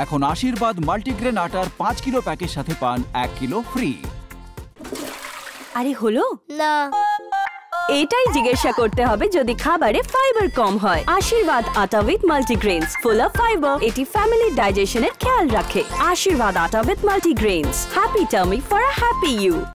এখন আশীর্বাদ মাল্টিগ্রেন আটার পাঁচ কিলো প্যাকের সাথে পান এক কিলো ফ্রি। আরে হলো? না। এটাই জিজ্ঞাসা করতে হবে যদি খাবারে ফাইবার কম হয়। Aashirvaad atta with multigrains full of fibre এটি ফ্যামিলি ডাইজেশনের খেয়াল রাখে। Aashirvaad atta with multigrains happy tummy for a happy you